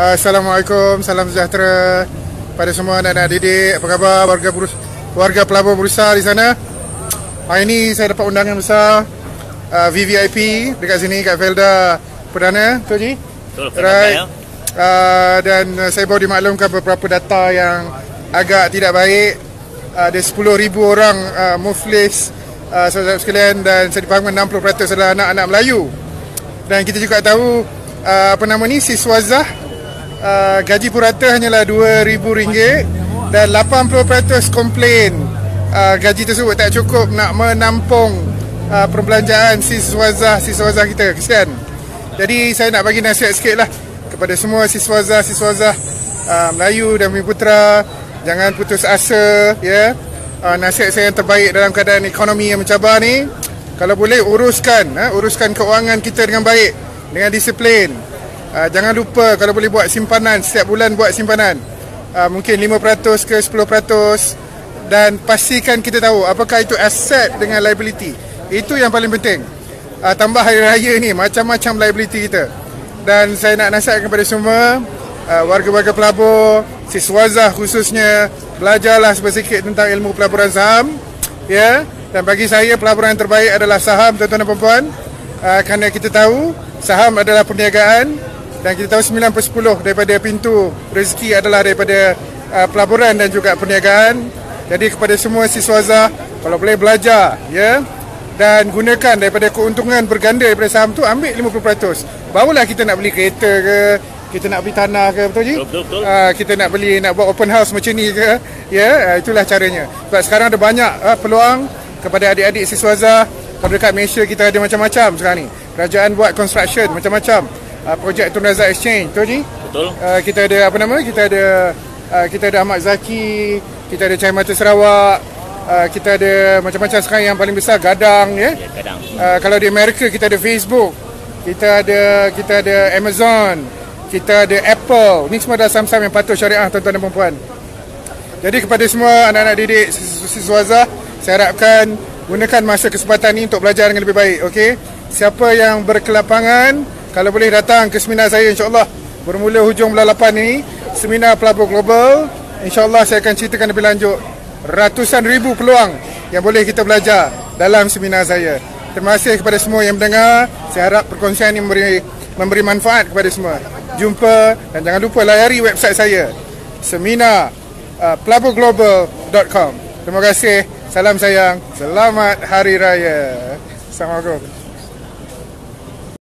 Assalamualaikum, salam sejahtera pada semua anak-anak didik. Apa khabar warga Burus, warga pelabur Bursa di sana? Hari ini saya dapat undangan besar uh, VVIP dekat sini kat Felda Perdana, tu Ji? Betul, Right. Uh, dan uh, saya baru dimaklumkan beberapa data yang agak tidak baik. Uh, ada 10,000 orang uh, muflis uh, saudara sekalian dan saya dipahamkan 60% adalah anak-anak Melayu. Dan kita juga tahu uh, apa nama ni siswazah uh, gaji purata hanyalah RM2,000 dan 80% komplain uh, gaji tersebut tak cukup nak menampung uh, perbelanjaan siswazah-siswazah kita. Kesian. Jadi saya nak bagi nasihat sikit lah kepada semua siswazah-siswazah uh, Melayu dan Bumi Putra. Jangan putus asa. ya. Yeah. Uh, nasihat saya yang terbaik dalam keadaan ekonomi yang mencabar ni. Kalau boleh uruskan, uh, uruskan keuangan kita dengan baik. Dengan disiplin. Uh, jangan lupa kalau boleh buat simpanan setiap bulan buat simpanan. Uh, mungkin 5% ke 10% dan pastikan kita tahu apakah itu aset dengan liability. Itu yang paling penting. Uh, tambah hari raya ni macam-macam liability kita. Dan saya nak nasihatkan kepada semua uh, warga-warga pelabur, siswazah khususnya belajarlah sedikit tentang ilmu pelaburan saham. Ya. Yeah? Dan bagi saya pelaburan terbaik adalah saham tuan-tuan dan puan-puan. Uh, kerana kita tahu saham adalah perniagaan dan kita tahu 9 per 10 daripada pintu rezeki adalah daripada uh, pelaburan dan juga perniagaan. Jadi kepada semua siswaza kalau boleh belajar ya dan gunakan daripada keuntungan berganda daripada saham tu ambil 50%. Barulah kita nak beli kereta ke, kita nak beli tanah ke betul je? Betul, betul. Uh, kita nak beli nak buat open house macam ni ke ya uh, itulah caranya. Sebab sekarang ada banyak uh, peluang kepada adik-adik siswaza kalau dekat Malaysia kita ada macam-macam sekarang ni. Kerajaan buat construction macam-macam uh, projek Tun Razak Exchange tu ni. Betul. Uh, kita ada apa nama? Kita ada uh, kita ada Ahmad Zaki, kita ada Cahaya Mata Sarawak, uh, kita ada macam-macam sekarang yang paling besar Gadang ya. Ya, kadang. Uh, kalau di Amerika kita ada Facebook, kita ada kita ada Amazon, kita ada Apple. Ni semua adalah saham-saham yang patuh syariah tuan-tuan dan puan-puan. Jadi kepada semua anak-anak didik siswaza, saya harapkan gunakan masa kesempatan ini untuk belajar dengan lebih baik, okey? Siapa yang berkelapangan, kalau boleh datang ke seminar saya insya-Allah bermula hujung bulan 8 ini, seminar pelabur global. Insya-Allah saya akan ceritakan lebih lanjut ratusan ribu peluang yang boleh kita belajar dalam seminar saya. Terima kasih kepada semua yang mendengar. Saya harap perkongsian ini memberi memberi manfaat kepada semua. Jumpa dan jangan lupa layari website saya seminar uh, pelaburglobal.com. Terima kasih. Salam sayang. Selamat Hari Raya. Assalamualaikum.